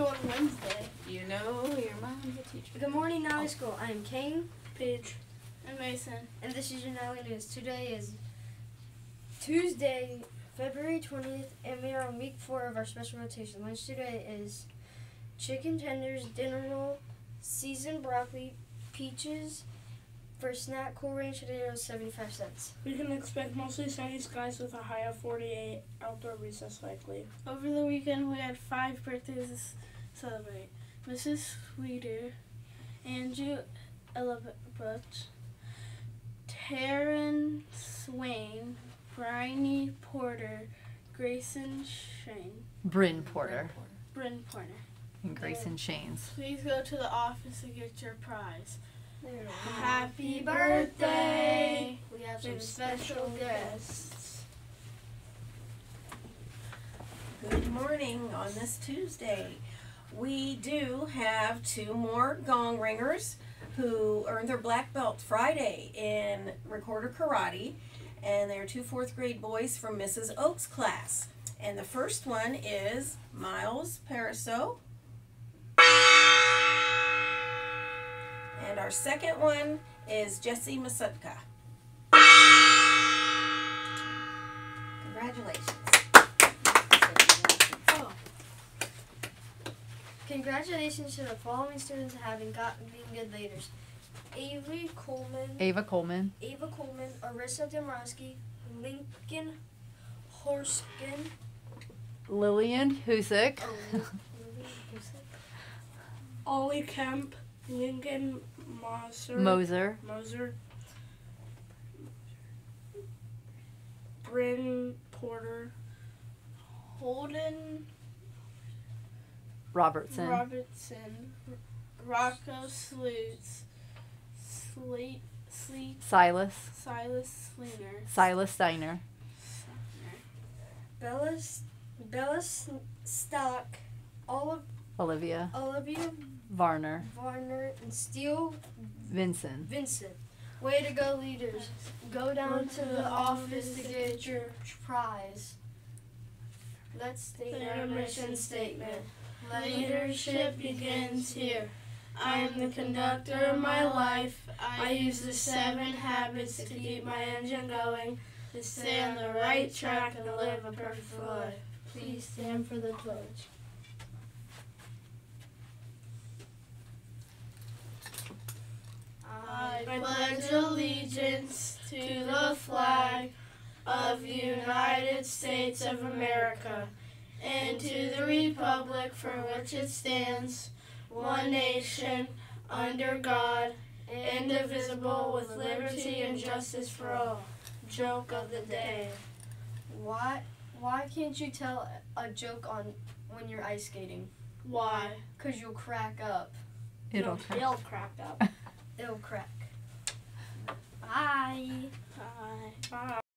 you on Wednesday. You know your mom's a teacher. Good morning, Nally oh. School. I am Kane, Paige. And Mason. and this is your Nally News. Today is Tuesday, February 20th, and we are on week four of our special rotation. Lunch today is chicken tenders, dinner roll, seasoned broccoli, peaches. For snack, Cool Range potatoes, 75 cents. We can expect mostly sunny skies with a high of 48. Outdoor recess likely. Over the weekend, we had five birthdays to celebrate. Mrs. Sweeter, Andrew Ellibrooks, Taryn Swain, Bryony Porter, Grayson Shane, Bryn Porter Bryn Porter. and Grayson Shanes. Please go to the office to get your prize. Happy birthday! We have Some special guests. Good morning on this Tuesday. We do have two more gong ringers who earned their black belt Friday in recorder karate, and they're two fourth grade boys from Mrs. Oak's class. And the first one is Miles Paraso. Our second one is Jesse Masutka. Congratulations. Oh. Congratulations to the following students having gotten being good leaders. Avery Coleman, Ava Coleman, Ava Coleman, Arissa Demrowski, Lincoln Horskin, Lillian Husick, oh, Lily- Lily Husick, Ollie Kemp, Lincoln Moser. Moser, Moser. Bryn Porter. Holden. Robertson, Robertson, Rocco Slutes, Slate, Sleet, Silas, Silas Slinger, Silas Steiner, Bella, S- Bella S- Stock, Olive, Olivia, Olivia Varner, Varner, and Steele Vincent. Vincent. Way to go, leaders. Go down to the office to get your prize. Let's state our mission statement. Leadership begins here. I am the conductor of my life. I use the seven habits to keep my engine going, to stay on the right track and live a perfect life. Please stand for the pledge. I pledge allegiance to the flag of the United States of America and to the republic for which it stands, one nation, under God, indivisible, with liberty and justice for all. Joke of the day. Why why can't you tell a joke on when you're ice skating? Why? Cause you'll crack up. It'll No, It'll crack up. It'll crack. Bye. Bye. Bye.